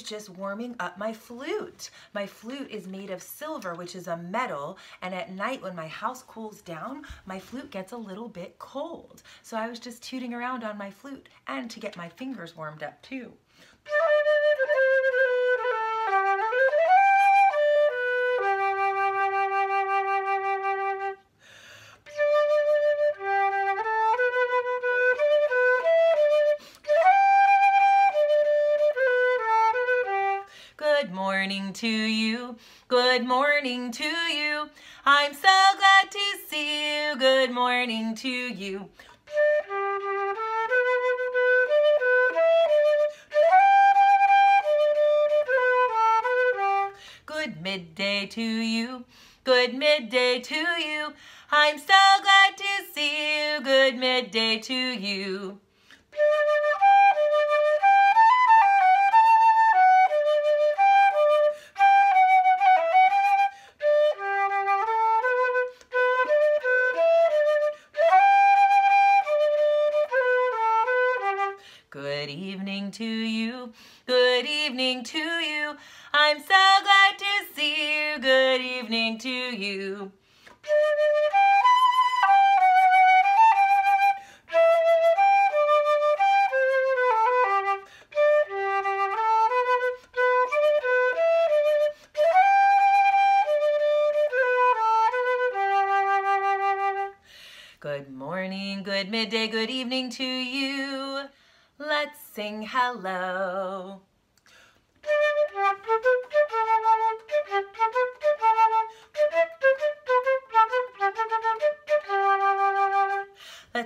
was just warming up my flute. My flute is made of silver, which is a metal, and at night when my house cools down, my flute gets a little bit cold. So I was just tooting around on my flute and to get my fingers warmed up too. To you. Good morning to you. I'm so glad to see you. Good morning to you. Good midday to you. Good midday to you. I'm so glad to see you. Good midday to you.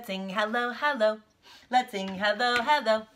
Let's sing hello, hello. Let's sing hello, hello.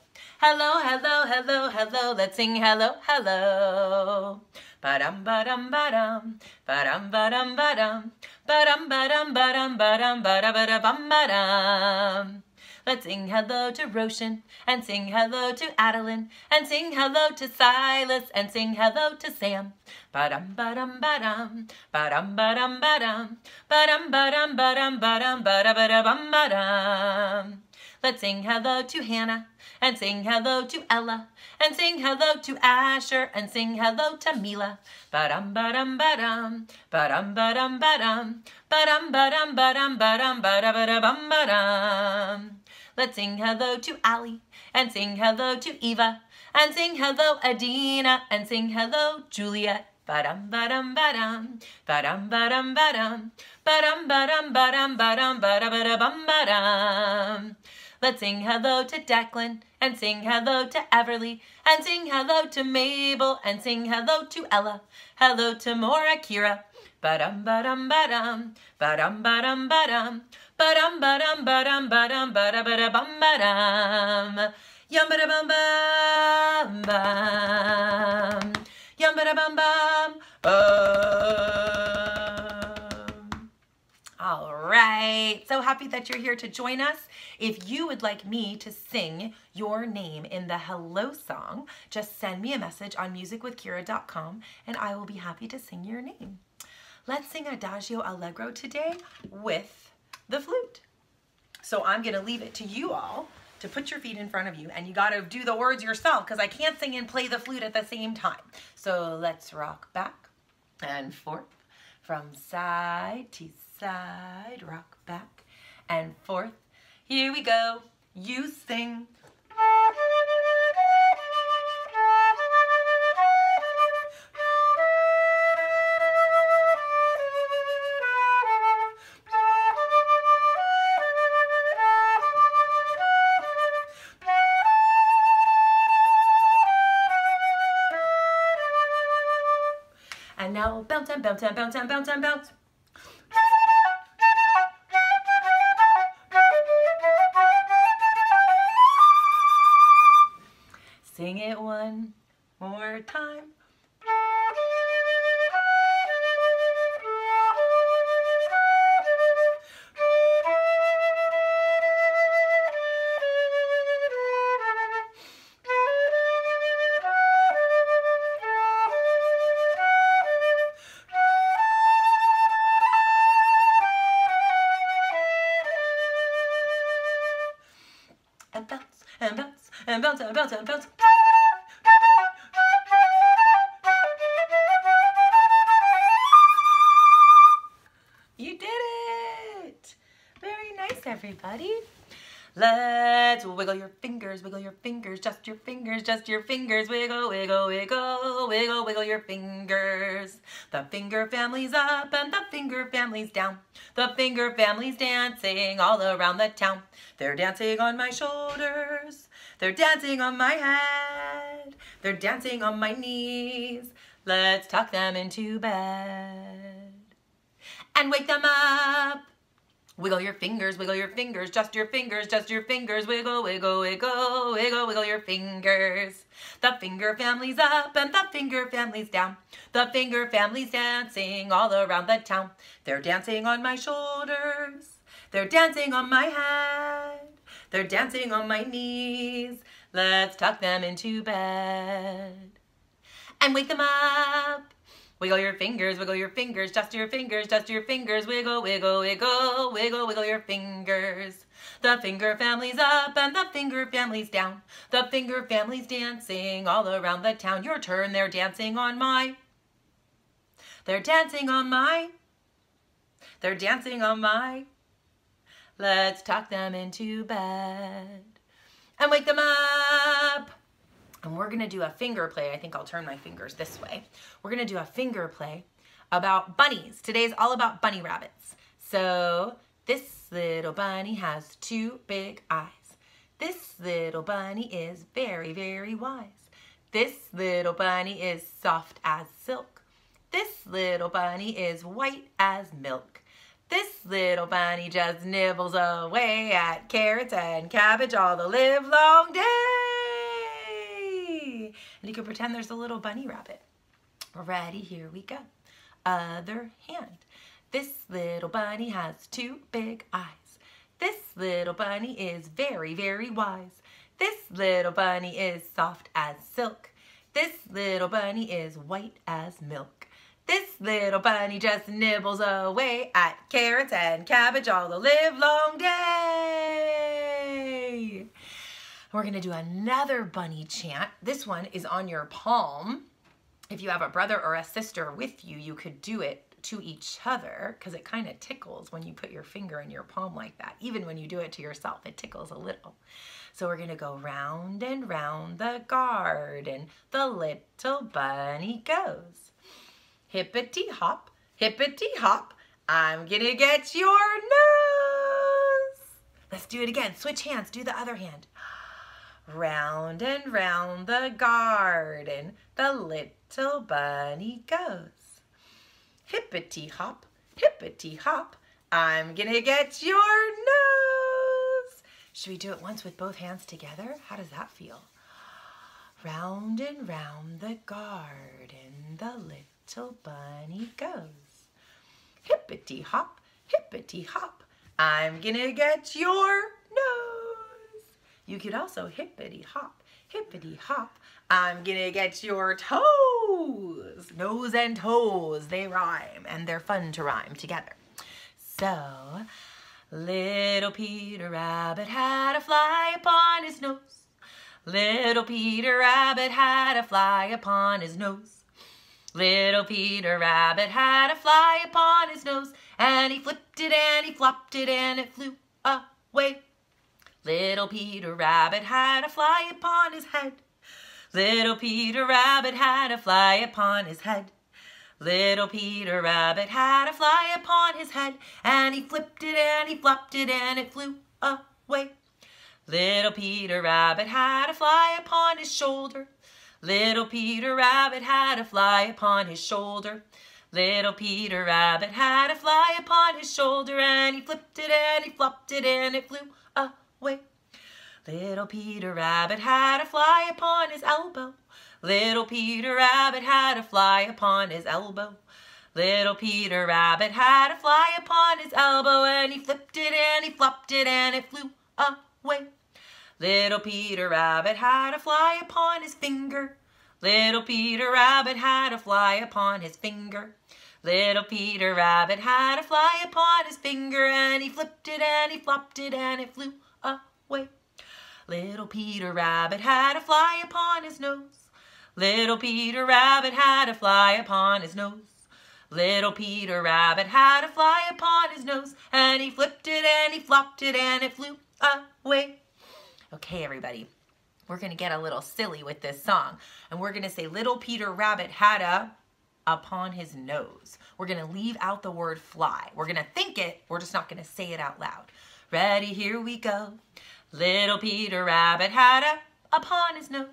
Hello, hello, hello, hello. Let's sing hello, hello. Ba-dum, ba-dum, ba-dum. Ba-dum, ba-dum, ba-dum. Ba-dum, ba-dum, ba-dum, ba-dum, ba-da-ba-da-bum, ba-dum. Let's sing hello to Roshan and sing hello to Adeline and sing hello to Silas and sing hello to Sam. Ba-dum, ba-dum, ba-dum. Ba-dum, ba-dum, ba-dum. Ba-dum, ba-dum, ba-dum, ba-dum, ba-da-ba-da-bum, ba-dum. Let's sing hello to Hannah and sing hello to Ella and sing hello to Asher and sing hello to Mila. Ba-dum, ba-dum, ba-dum. Ba-dum, ba-dum, ba-dum. Ba-dum, ba-dum, ba-dum, ba-dum, ba-da-ba-da-bum, ba-dum. Let's sing hello to Ali and sing hello to Eva and sing hello Adina and sing hello Juliet. Ba-dum, ba-dum, ba-dum. Ba-dum, ba-dum, ba-dum. Ba-dum, ba-dum, ba-dum, ba-dum, ba-da-ba-da-bum, ba-dum. Let's sing hello to Declan and sing hello to Everly and sing hello to Mabel and sing hello to Ella. Hello to Mora Kira. Ba-dum, ba-dum, ba-dum. Ba-dum, ba-dum, ba-dum. Ba-dum, ba-dum, ba-dum, ba-dum, ba-da-ba-da-bum, ba-dum. Yum, ba-da-bum, bum, bum. Yum, ba-da-bum, bum, bum. All right, so happy that you're here to join us. If you would like me to sing your name in the hello song, just send me a message on musicwithkira.com and I will be happy to sing your name. Let's sing Adagio Allegro today with the flute. So I'm gonna leave it to you all to put your feet in front of you and you gotta do the words yourself because I can't sing and play the flute at the same time. So let's rock back and forth from side to side, rock back and forth. Here we go, you sing. Bounce and bounce and bounce and bounce and bounce. and and and. You did it! Very nice, everybody. Let's wiggle your fingers, wiggle your fingers, just your fingers, just your fingers, wiggle, wiggle, wiggle, wiggle, wiggle your fingers. The finger family's up and the finger family's down. The finger family's dancing all around the town. They're dancing on my shoulders. They're dancing on my head. They're dancing on my knees. Let's tuck them into bed and wake them up. Wiggle your fingers, wiggle your fingers, just your fingers, just your fingers, wiggle, wiggle, wiggle, wiggle, wiggle your fingers. The finger family's up and the finger family's down. The finger family's dancing all around the town. They're dancing on my shoulders. They're dancing on my head. They're dancing on my knees. Let's tuck them into bed and wake them up. Wiggle your fingers, wiggle your fingers, dust your fingers, dust your fingers, wiggle, wiggle, wiggle, wiggle, wiggle your fingers. The finger family's up and the finger family's down. The finger family's dancing all around the town. Your turn, they're dancing on my. They're dancing on my. They're dancing on my. Let's tuck them into bed and wake them up. And we're to do a finger play. I think I'll turn my fingers this way. We're to do a finger play about bunnies. Today's all about bunny rabbits. So this little bunny has two big eyes. This little bunny is very, very wise. This little bunny is soft as silk. This little bunny is white as milk. This little bunny just nibbles away at carrots and cabbage all the live long day. And you can pretend there's a little bunny rabbit. Ready, here we go. Other hand. This little bunny has two big eyes. This little bunny is very, very wise. This little bunny is soft as silk. This little bunny is white as milk. This little bunny just nibbles away at carrots and cabbage all the live long day. We're gonna do another bunny chant. This one is on your palm. If you have a brother or a sister with you, you could do it to each other because it kind of tickles when you put your finger in your palm like that. Even when you do it to yourself, it tickles a little. So we're gonna go round and round the garden. The little bunny goes. Hippity hop, hippity hop, I'm gonna get your nose. Let's do it again. Switch hands, do the other hand. Round and round the garden the little bunny goes. Hippity hop, hippity hop, I'm gonna get your nose. Should we do it once with both hands together? How does that feel? Round and round the garden the little bunny goes. Hippity hop, hippity hop, I'm gonna get your nose. You could also hippity hop, hippity hop. I'm gonna get your toes. Nose and toes, they rhyme and they're fun to rhyme together. So, little Peter Rabbit had a fly upon his nose. Little Peter Rabbit had a fly upon his nose. Little Peter Rabbit had a fly upon his nose, and he flipped it and he flopped it and it flew away. Little Peter Rabbit had a fly upon his head. Little Peter Rabbit had a fly upon his head. Little Peter Rabbit had a fly upon his head, and he flipped it and he flopped it and it flew away. Little Peter Rabbit had a fly upon his shoulder. Little Peter Rabbit had a fly upon his shoulder. Little Peter Rabbit had a fly upon his shoulder, and he flipped it and he flopped it and it flew away. Little Peter Rabbit had a fly upon his elbow. Little Peter Rabbit had a fly upon his elbow. Little Peter Rabbit had a fly upon his elbow and he flipped it and he flopped it and it flew away. Little Peter Rabbit had a fly upon his finger. Little Peter Rabbit had a fly upon his finger. Little Peter Rabbit had a fly upon his finger and he flipped it and he flopped it and it flew away. Little Peter Rabbit had a fly upon his nose. Little Peter Rabbit had a fly upon his nose. Little Peter Rabbit had a fly upon his nose, and he flipped it and he flopped it and it flew away. Okay, everybody, we're going to get a little silly with this song, and we're going to say Little Peter Rabbit had a upon his nose. We're going to leave out the word fly. We're going to think it, we're just not going to say it out loud. Ready, here we go. Little Peter Rabbit had a upon his nose.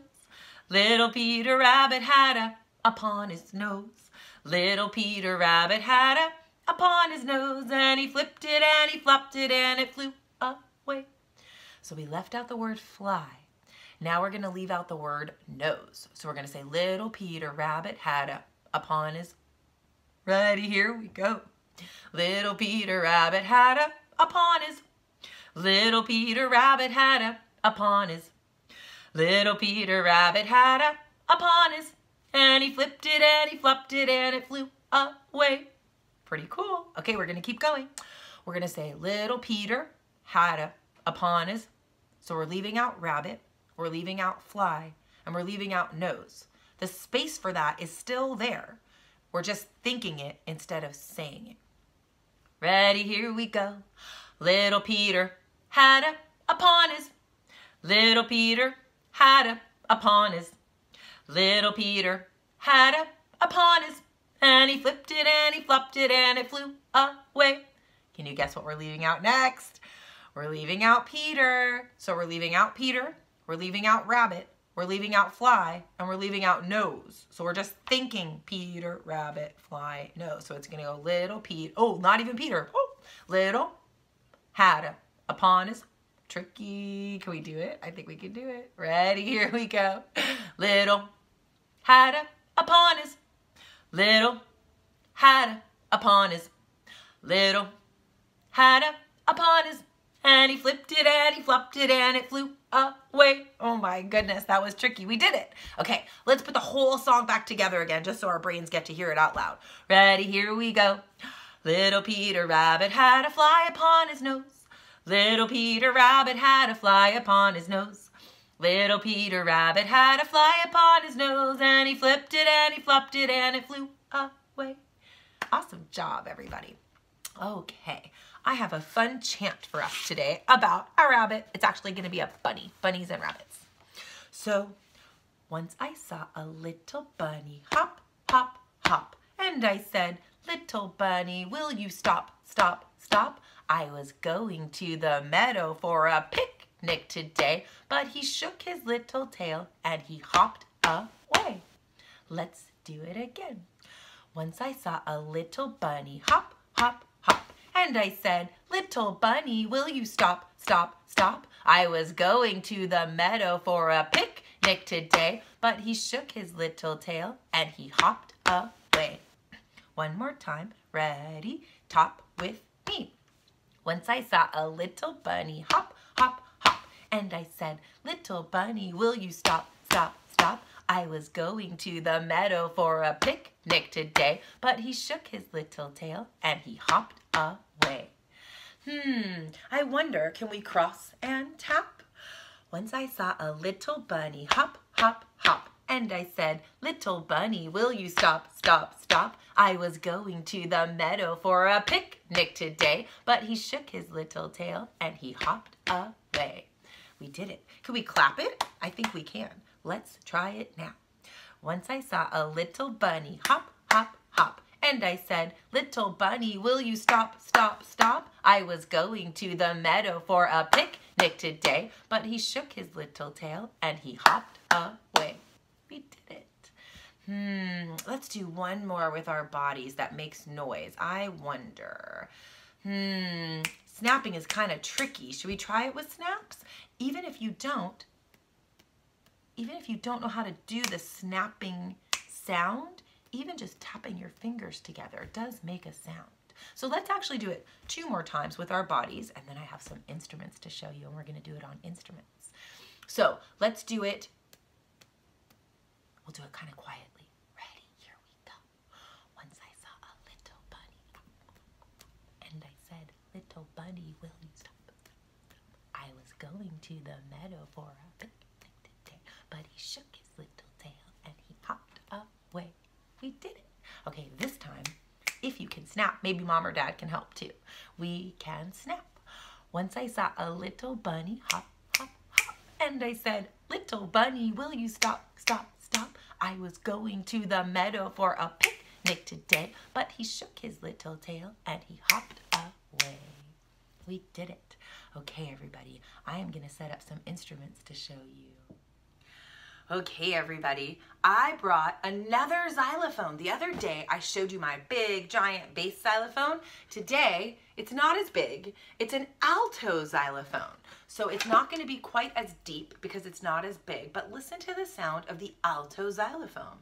Little Peter Rabbit had a upon his nose. Little Peter Rabbit had a upon his nose and he flipped it and he flopped it and it flew away. So we left out the word fly. Now we're going to leave out the word nose. So we're going to say little Peter Rabbit had a upon his Ready, here we go. Little Peter Rabbit had a upon his Little Peter Rabbit had a upon his Little Peter Rabbit had a upon his and he flipped it and he flopped it and it flew away. Pretty cool. Okay, we're going to keep going. We're going to say little Peter had a upon his. So we're leaving out rabbit, we're leaving out fly, and we're leaving out nose. The space for that is still there. We're just thinking it instead of saying it. Ready, here we go. Little Peter had a upon his. Little Peter had a upon his. Little Peter had a upon his, and he flipped it and he flopped it and it flew away. Can you guess what we're leaving out next? We're leaving out Peter. So we're leaving out Peter, we're leaving out rabbit, we're leaving out fly, and we're leaving out nose. So we're just thinking Peter, rabbit, fly, nose. So it's going to go little Pete. Oh, not even Peter. Oh, little had upon his tricky. Can we do it? I think we can do it. Ready? Here we go. Little had upon his. Little had upon his. Little had upon his. And he flipped it and he flopped it and it flew away. Oh my goodness, that was tricky. We did it. Okay, let's put the whole song back together again just so our brains get to hear it out loud. Ready? Here we go. Little Peter Rabbit had a fly upon his nose. Little Peter Rabbit had a fly upon his nose. Little Peter Rabbit had a fly upon his nose, and he flipped it and he flopped it and it flew away. Awesome job, everybody. Okay, I have a fun chant for us today about a rabbit. It's actually going to be a bunny, bunnies and rabbits. So, once I saw a little bunny hop, hop, hop, and I said, little bunny, will you stop, stop, stop? I was going to the meadow for a picnic today, but he shook his little tail and he hopped away. Let's do it again. Once I saw a little bunny hop, hop, hop, and I said, little bunny, will you stop, stop, stop? I was going to the meadow for a picnic today, but he shook his little tail and he hopped away. One more time. Ready? Top with me. Once I saw a little bunny hop, hop, hop, and I said, little bunny, will you stop, stop, stop? I was going to the meadow for a picnic today, but he shook his little tail and he hopped away. Hmm, I wonder, can we cross and tap? Once I saw a little bunny hop, hop, hop, and I said, little bunny, will you stop, stop, stop? I was going to the meadow for a picnic today, but he shook his little tail and he hopped away. We did it. Can we clap it? I think we can. Let's try it now. Once I saw a little bunny hop, hop, hop, and I said, little bunny, will you stop, stop, stop? I was going to the meadow for a picnic today, but he shook his little tail and he hopped away. We did it. Hmm, let's do one more with our bodies that makes noise. I wonder. Hmm, snapping is kind of tricky. Should we try it with snaps? Even if you don't, even if you don't know how to do the snapping sound, even just tapping your fingers together does make a sound. So let's actually do it two more times with our bodies, and then I have some instruments to show you, and we're going to do it on instruments. So let's do it. We'll do it kind of quietly. Ready? Here we go. Once I saw a little bunny, and I said, little bunny, will you stop? I was going to the meadow for a picnic today, but he shook his little tail and he hopped away. We did it. Okay, this time snap. Maybe mom or dad can help too. We can snap. Once I saw a little bunny hop, hop, hop, and I said, Little bunny, will you stop, stop, stop? I was going to the meadow for a picnic today, but he shook his little tail and he hopped away. We did it. Okay, everybody, I am going to set up some instruments to show you. Okay, everybody, I brought another xylophone. The other day, I showed you my big, giant bass xylophone. Today, it's not as big. It's an alto xylophone. So it's not going to be quite as deep because it's not as big, but listen to the sound of the alto xylophone.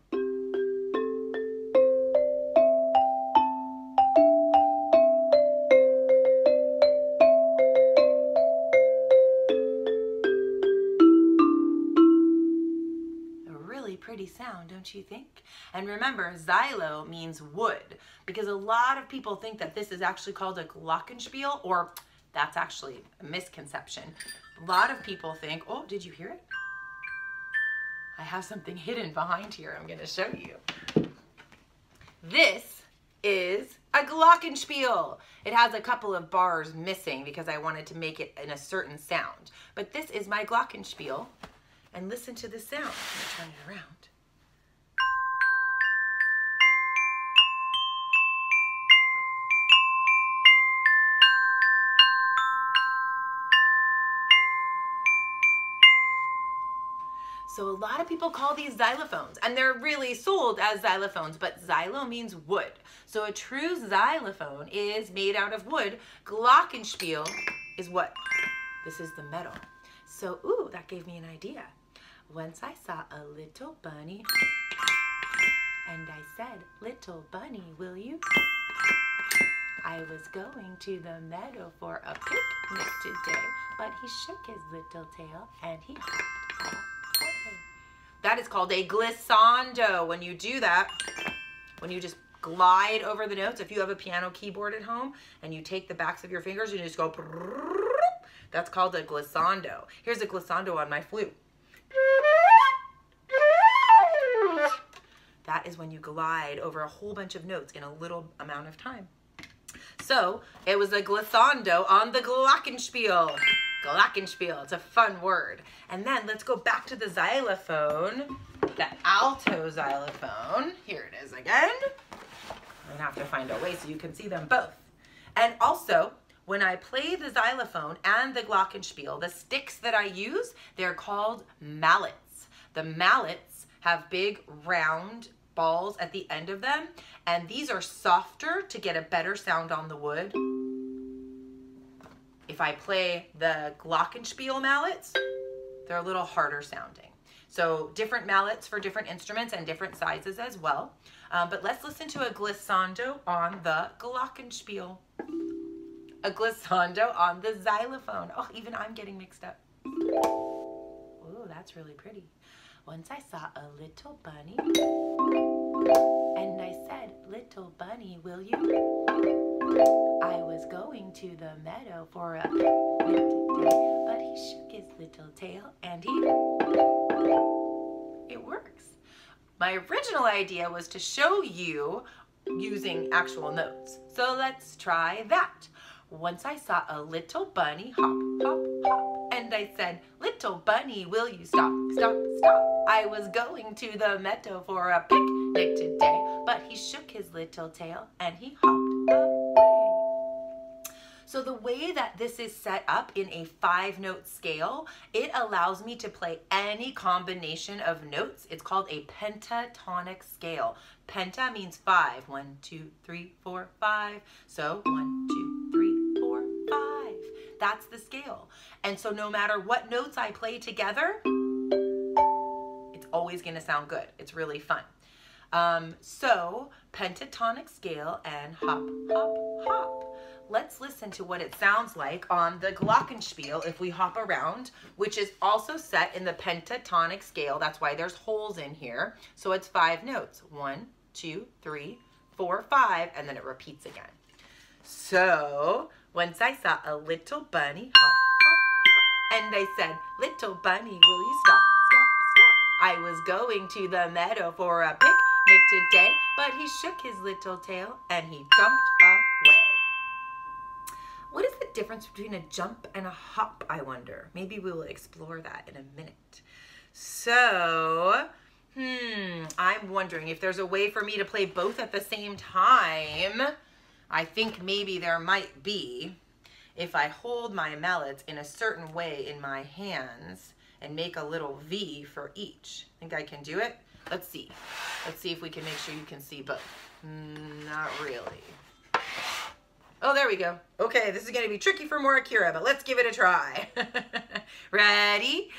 Don't you think? And remember, xylo means wood, because a lot of people think that this is actually called a glockenspiel, or that's actually a misconception. A lot of people think, oh, did you hear it? I have something hidden behind here I'm gonna show you. This is a glockenspiel. It has a couple of bars missing because I wanted to make it in a certain sound. But this is my glockenspiel and listen to the sound. turn it around. So a lot of people call these xylophones and they're really sold as xylophones, but xylo means wood. So a true xylophone is made out of wood. Glockenspiel is what? This is the metal. So, ooh, that gave me an idea. Once I saw a little bunny and I said, little bunny, will you? I was going to the meadow for a picnic today, but he shook his little tail and he hopped. That is called a glissando. When you do that, when you just glide over the notes, if you have a piano keyboard at home and you take the backs of your fingers and you just go, that's called a glissando. Here's a glissando on my flute. That is when you glide over a whole bunch of notes in a little amount of time. So it was a glissando on the glockenspiel. Glockenspiel, it's a fun word. And then let's go back to the xylophone, the alto xylophone. Here it is again. I'm gonna have to find a way so you can see them both. And also, when I play the xylophone and the glockenspiel, the sticks that I use, they're called mallets. The mallets have big round balls at the end of them, and these are softer to get a better sound on the wood. If I play the glockenspiel mallets, they're a little harder sounding. So different mallets for different instruments and different sizes as well. Um, but let's listen to a glissando on the glockenspiel a glissando on the xylophone. Oh, even I'm getting mixed up. Ooh, that's really pretty. Once I saw a little bunny, and I said, little bunny, will you? I was going to the meadow for a picnic today, but he shook his little tail and he... It works. My original idea was to show you using actual notes. So let's try that. Once I saw a little bunny hop, hop, hop, and I said, Little bunny, will you stop, stop, stop? I was going to the meadow for a picnic today, but he shook his little tail and he hopped away. So the way that this is set up in a five note scale, it allows me to play any combination of notes. It's called a pentatonic scale. Penta means five. One, two, three, four, five. So one, two, three, four, five. that's the scale. And so no matter what notes I play together, it's always going to sound good. It's really fun. Um, so pentatonic scale and hop, hop, hop. Let's listen to what it sounds like on the glockenspiel if we hop around, which is also set in the pentatonic scale. That's why there's holes in here. So it's five notes. One, two, three, four, five, and then it repeats again. So once I saw a little bunny hop, hop, and I said, little bunny, will you stop, stop, stop? I was going to the meadow for a picnic but he shook his little tail and he jumped away. What is the difference between a jump and a hop, I wonder? Maybe we will explore that in a minute. So, hmm, I'm wondering if there's a way for me to play both at the same time. I think maybe there might be if I hold my mallets in a certain way in my hands and make a little V for each. Think I can do it? Let's see. Let's see if we can make sure you can see. Mm, not really. Oh, there we go. Okay, this is to be tricky for Morikira, but let's give it a try. Ready?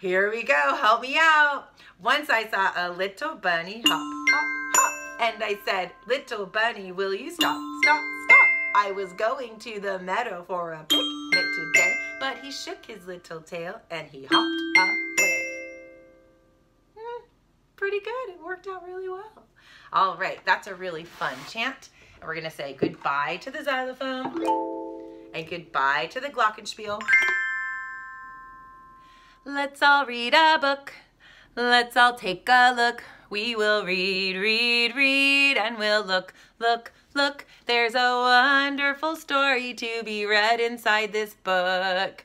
Here we go. Help me out. Once I saw a little bunny hop, hop, hop. And I said, little bunny, will you stop, stop, stop? I was going to the meadow for a picnic today, but he shook his little tail and he hopped away. Pretty good. It worked out really well. All right, that's a really fun chant. And we're to say goodbye to the xylophone and goodbye to the glockenspiel. Let's all read a book. Let's all take a look. We will read, read, read, and we'll look, look, look. There's a wonderful story to be read inside this book.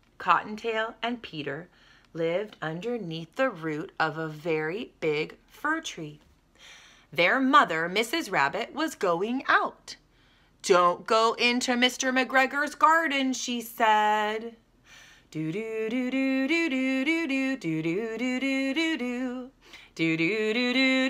Cottontail, and Peter lived underneath the root of a very big fir tree. Their mother, Mrs. Rabbit, was going out. Don't go into Mr. McGregor's garden, she said. Do do do do do do do do do do do do do do do do do do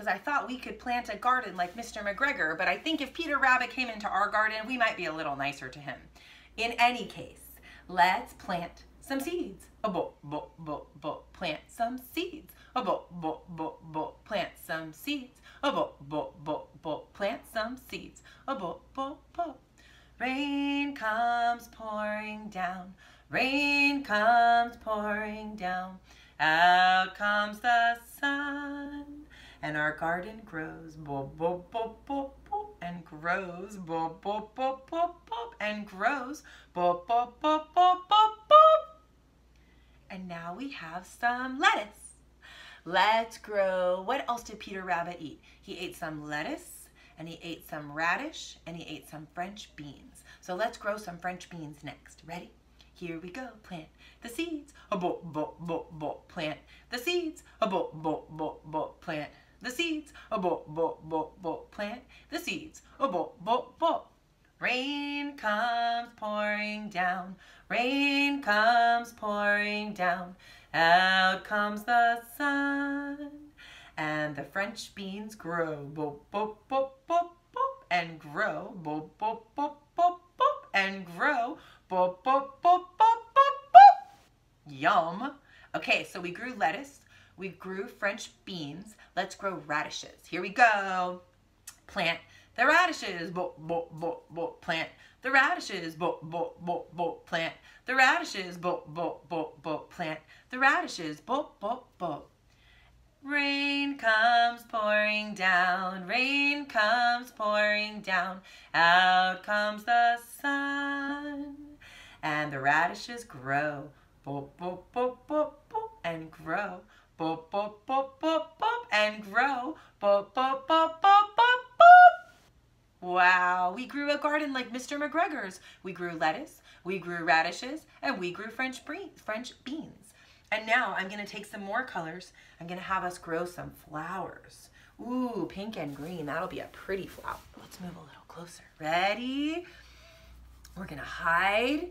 because I thought we could plant a garden like Mr. McGregor, but I think if Peter Rabbit came into our garden, we might be a little nicer to him. In any case, let's plant some seeds. A bo, bo, bo, bo, plant some seeds. A bo, bo, bo, bo, plant some seeds. A bo, bo, bo, bo, plant some seeds. A bo, bo, bo. Rain comes pouring down. Rain comes pouring down. Out comes the. And our garden grows. Bo, bo, bo, bo, bo, and grows. Bo, bo, bo, bo, bo, and grows. Bo, bo, bo, bo, bo, bo. And now we have some lettuce. Let's grow. What else did Peter Rabbit eat? He ate some lettuce and he ate some radish and he ate some French beans. So let's grow some French beans next. Ready? Here we go. Plant the seeds. A bo bo bo bo. Plant the seeds. A bo bo bo bo. Plant the seeds. A bo bo bo bo. Plant the seeds. A bo bo bo. Rain comes pouring down, rain comes pouring down, out comes the sun, and the French beans grow, boop, boop, boop, boop, boop, and grow, boop, boop, boop, boop, boop, and grow, boop, boop, boop, boop, boop, boop. Yum. Okay, so we grew lettuce, we grew French beans, let's grow radishes. Here we go. Plant the radishes, bo, bo, bo, bo, plant. The radishes, bo, bo, bo, bo, plant. The radishes, bo, bo, bo, bo, plant. The radishes, bo, bo, bo. Rain comes pouring down, rain comes pouring down, out comes the sun. And the radishes grow, bo, bo, bo, bo, and grow, bo, bo, bo, bo, bo, and grow, bo, bo, bo, bo, bo, Wow, we grew a garden like Mr. McGregor's. We grew lettuce, we grew radishes, and we grew French, French beans. And now I'm gonna take some more colors. I'm gonna have us grow some flowers. Ooh, pink and green, that'll be a pretty flower. Let's move a little closer. Ready? We're gonna hide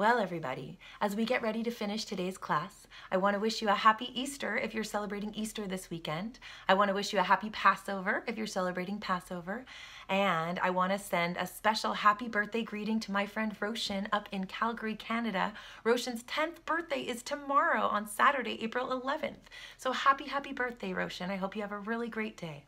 Well, everybody, as we get ready to finish today's class, I want to wish you a happy Easter if you're celebrating Easter this weekend. I want to wish you a happy Passover if you're celebrating Passover. And I want to send a special happy birthday greeting to my friend Roshan up in Calgary, Canada. Roshan's 10th birthday is tomorrow on Saturday, April 11th. So happy, happy birthday, Roshan. I hope you have a really great day.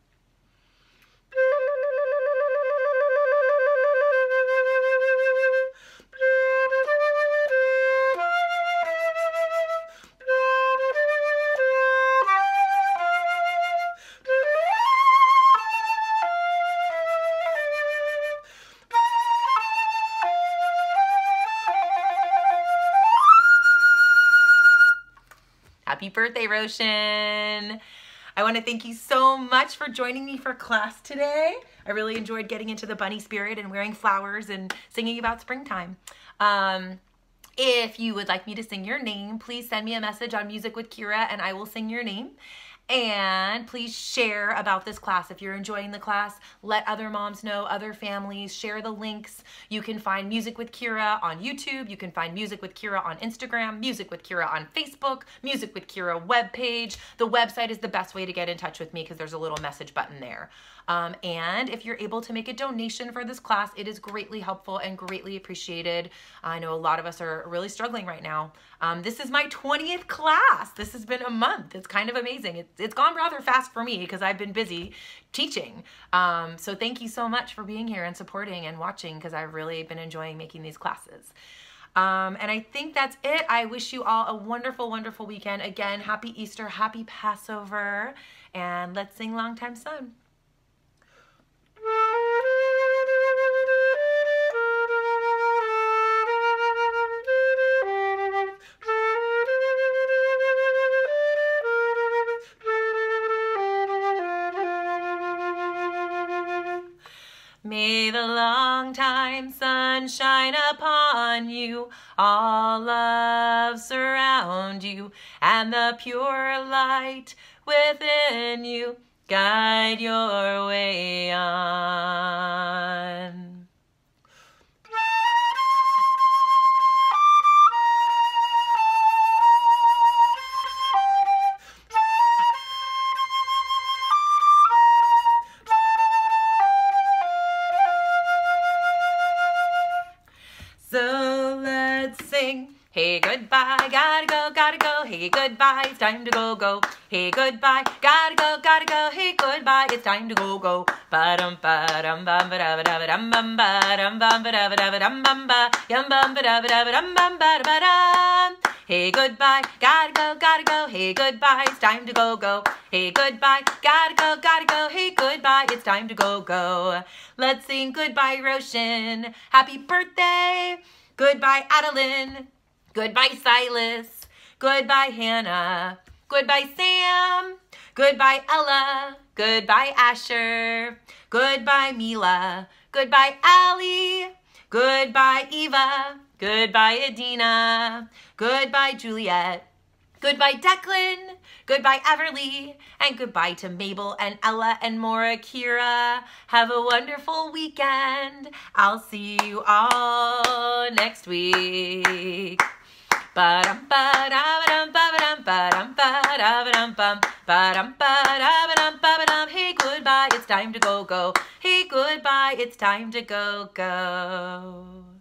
Birthday, Roshan. I want to thank you so much for joining me for class today. I really enjoyed getting into the bunny spirit and wearing flowers and singing about springtime. Um, if you would like me to sing your name, please send me a message on Music with Kira and I will sing your name. And please share about this class. If you're enjoying the class, let other moms know, other families, share the links. You can find Music with Kira on YouTube. You can find Music with Kira on Instagram, Music with Kira on Facebook, Music with Kira webpage. The website is the best way to get in touch with me because there's a little message button there. Um, and if you're able to make a donation for this class, it is greatly helpful and greatly appreciated. I know a lot of us are really struggling right now. Um, this is my 20th class. This has been a month. It's kind of amazing. It, it's gone rather fast for me because I've been busy teaching. Um, so thank you so much for being here and supporting and watching because I've really been enjoying making these classes. Um, and I think that's it. I wish you all a wonderful, wonderful weekend. Again, happy Easter, happy Passover, and let's sing Long Time Sun. May the long time sun shine upon you, all love surround you, and the pure light within you guide your way on. So let's sing. Hey, goodbye, gotta go, gotta go. Hey, goodbye, it's time to go, go. Hey, goodbye, gotta go, gotta go. Hey, goodbye, it's time to go, go. Ba dum ba dum bum ba da ba da ba dum bum ba dum bum ba da ba da ba dum bum ba yum bum ba da ba da ba dum bum ba da ba dum. Hey, goodbye, gotta go, gotta go. Hey, goodbye, it's time to go, go. Hey, goodbye, gotta go, gotta go. Hey, goodbye, it's time to go, go. Let's sing goodbye, Roshan. Happy birthday. Goodbye, Adeline. Goodbye, Silas. Goodbye, Hannah. Goodbye, Sam. Goodbye, Ella. Goodbye, Asher. Goodbye, Mila. Goodbye, Allie. Goodbye, Eva. Goodbye, Adina. Goodbye, Juliet. Goodbye, Declan. Goodbye, Everly. And goodbye to Mabel and Ella and Maura Kira. Have a wonderful weekend. I'll see you all next week. Hey goodbye, it's time to go go. Hey goodbye, it's time to go go.